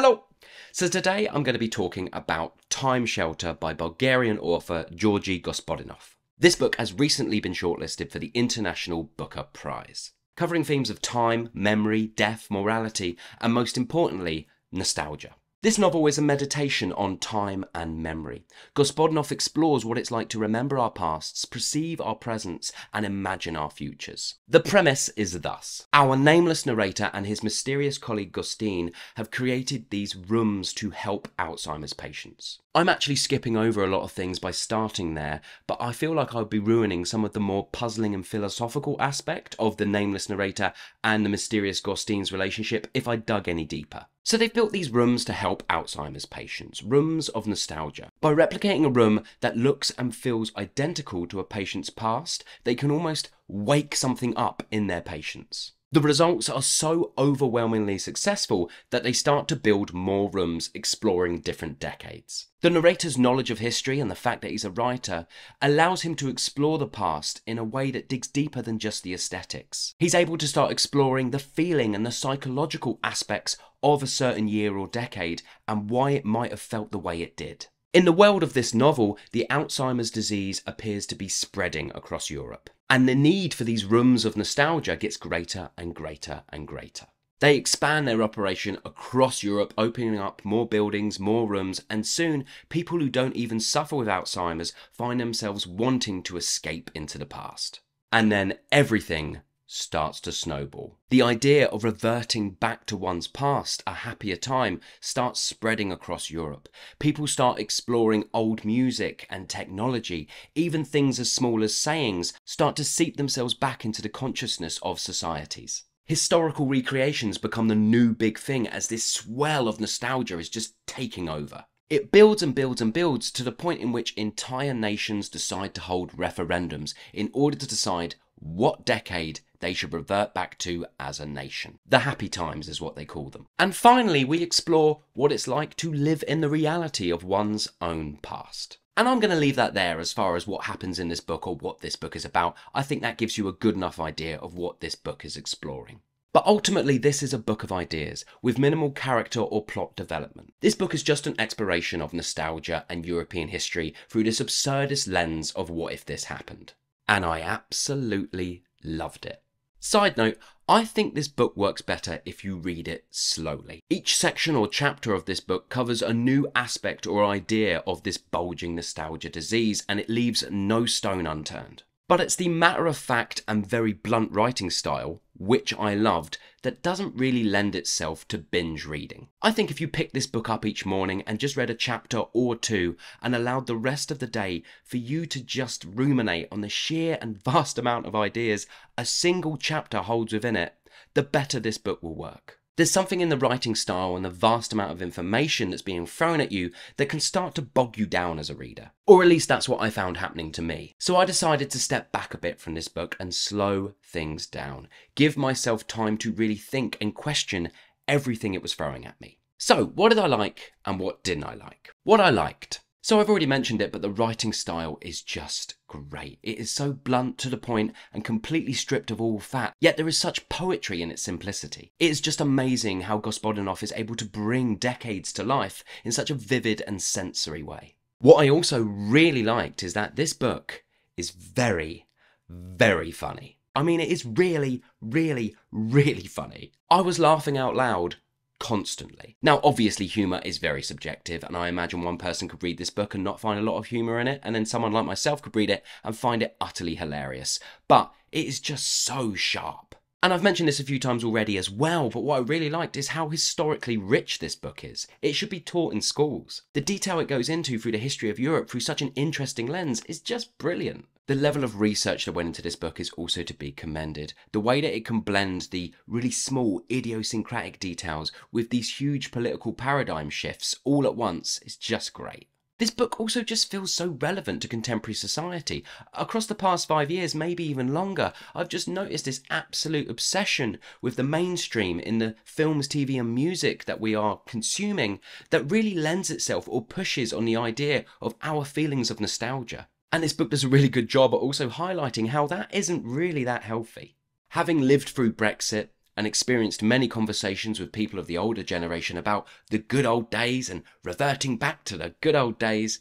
Hello! So today I'm going to be talking about Time Shelter by Bulgarian author Georgi Gospodinov. This book has recently been shortlisted for the International Booker Prize, covering themes of time, memory, death, morality, and most importantly, nostalgia. This novel is a meditation on time and memory. Gospodinov explores what it's like to remember our pasts, perceive our presents, and imagine our futures. The premise is thus Our nameless narrator and his mysterious colleague Gaustine have created these rooms to help Alzheimer's patients. I'm actually skipping over a lot of things by starting there, but I feel like I would be ruining some of the more puzzling and philosophical aspect of the nameless narrator and the mysterious Gaustine's relationship if I dug any deeper. So they've built these rooms to help Alzheimer's patients, rooms of nostalgia. By replicating a room that looks and feels identical to a patient's past, they can almost wake something up in their patients. The results are so overwhelmingly successful that they start to build more rooms exploring different decades. The narrator's knowledge of history and the fact that he's a writer allows him to explore the past in a way that digs deeper than just the aesthetics. He's able to start exploring the feeling and the psychological aspects of a certain year or decade and why it might have felt the way it did. In the world of this novel, the Alzheimer's disease appears to be spreading across Europe. And the need for these rooms of nostalgia gets greater and greater and greater. They expand their operation across Europe, opening up more buildings, more rooms, and soon people who don't even suffer with Alzheimer's find themselves wanting to escape into the past. And then everything starts to snowball. The idea of reverting back to one's past, a happier time, starts spreading across Europe. People start exploring old music and technology. Even things as small as sayings start to seep themselves back into the consciousness of societies. Historical recreations become the new big thing as this swell of nostalgia is just taking over. It builds and builds and builds to the point in which entire nations decide to hold referendums in order to decide what decade they should revert back to as a nation. The happy times is what they call them. And finally, we explore what it's like to live in the reality of one's own past. And I'm going to leave that there as far as what happens in this book or what this book is about. I think that gives you a good enough idea of what this book is exploring. But ultimately, this is a book of ideas, with minimal character or plot development. This book is just an exploration of nostalgia and European history through this absurdist lens of what if this happened. And I absolutely loved it. Side note, I think this book works better if you read it slowly. Each section or chapter of this book covers a new aspect or idea of this bulging nostalgia disease and it leaves no stone unturned. But it's the matter of fact and very blunt writing style, which I loved, that doesn't really lend itself to binge reading. I think if you picked this book up each morning and just read a chapter or two and allowed the rest of the day for you to just ruminate on the sheer and vast amount of ideas a single chapter holds within it, the better this book will work. There's something in the writing style and the vast amount of information that's being thrown at you that can start to bog you down as a reader. Or at least that's what I found happening to me. So I decided to step back a bit from this book and slow things down. Give myself time to really think and question everything it was throwing at me. So, what did I like and what didn't I like? What I liked. So I've already mentioned it, but the writing style is just great. It is so blunt to the point and completely stripped of all fat, yet there is such poetry in its simplicity. It is just amazing how Gospodinov is able to bring decades to life in such a vivid and sensory way. What I also really liked is that this book is very, very funny. I mean, it is really, really, really funny. I was laughing out loud constantly. Now, obviously, humour is very subjective, and I imagine one person could read this book and not find a lot of humour in it, and then someone like myself could read it and find it utterly hilarious. But it is just so sharp. And I've mentioned this a few times already as well, but what I really liked is how historically rich this book is. It should be taught in schools. The detail it goes into through the history of Europe through such an interesting lens is just brilliant. The level of research that went into this book is also to be commended. The way that it can blend the really small idiosyncratic details with these huge political paradigm shifts all at once is just great. This book also just feels so relevant to contemporary society. Across the past five years, maybe even longer, I've just noticed this absolute obsession with the mainstream in the films, TV, and music that we are consuming that really lends itself or pushes on the idea of our feelings of nostalgia. And this book does a really good job at also highlighting how that isn't really that healthy. Having lived through Brexit and experienced many conversations with people of the older generation about the good old days and reverting back to the good old days.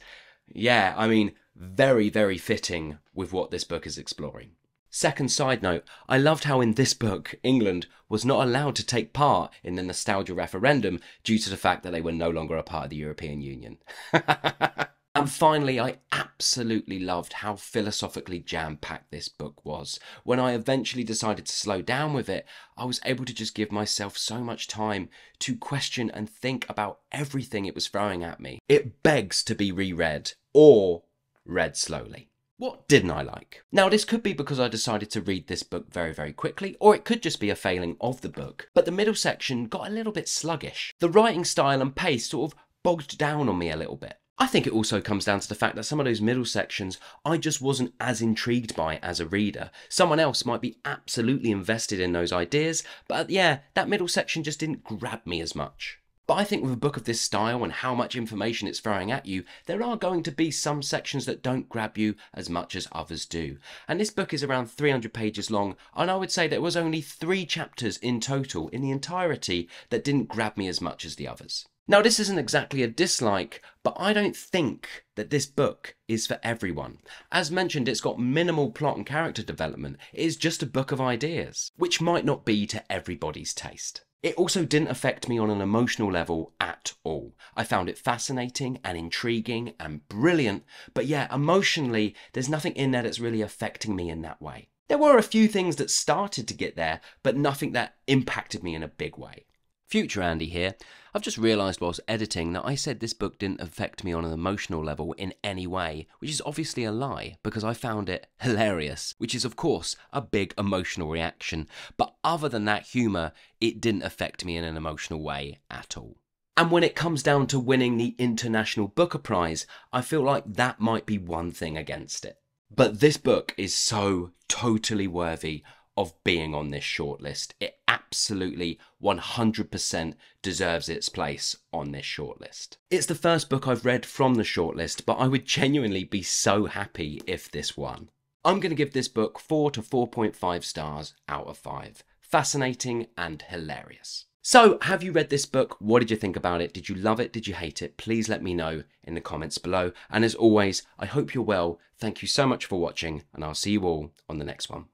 Yeah, I mean, very, very fitting with what this book is exploring. Second side note, I loved how in this book, England was not allowed to take part in the nostalgia referendum due to the fact that they were no longer a part of the European Union. and finally, I absolutely loved how philosophically jam packed this book was. When I eventually decided to slow down with it, I was able to just give myself so much time to question and think about everything it was throwing at me. It begs to be reread or read slowly. What didn't I like? Now, this could be because I decided to read this book very, very quickly, or it could just be a failing of the book. But the middle section got a little bit sluggish. The writing style and pace sort of bogged down on me a little bit. I think it also comes down to the fact that some of those middle sections I just wasn't as intrigued by as a reader. Someone else might be absolutely invested in those ideas, but yeah, that middle section just didn't grab me as much. But I think with a book of this style and how much information it's throwing at you, there are going to be some sections that don't grab you as much as others do. And this book is around 300 pages long, and I would say there was only three chapters in total in the entirety that didn't grab me as much as the others. Now, this isn't exactly a dislike, but I don't think that this book is for everyone. As mentioned, it's got minimal plot and character development. It is just a book of ideas, which might not be to everybody's taste. It also didn't affect me on an emotional level at all. I found it fascinating and intriguing and brilliant, but yeah, emotionally, there's nothing in there that's really affecting me in that way. There were a few things that started to get there, but nothing that impacted me in a big way. Future Andy here. I've just realised whilst editing that I said this book didn't affect me on an emotional level in any way, which is obviously a lie because I found it hilarious, which is, of course, a big emotional reaction. But other than that humour, it didn't affect me in an emotional way at all. And when it comes down to winning the International Booker Prize, I feel like that might be one thing against it. But this book is so totally worthy of being on this shortlist. It absolutely 100% deserves its place on this shortlist. It's the first book I've read from the shortlist, but I would genuinely be so happy if this won. I'm going to give this book 4 to 4.5 stars out of 5. Fascinating and hilarious. So, have you read this book? What did you think about it? Did you love it? Did you hate it? Please let me know in the comments below. And as always, I hope you're well. Thank you so much for watching, and I'll see you all on the next one.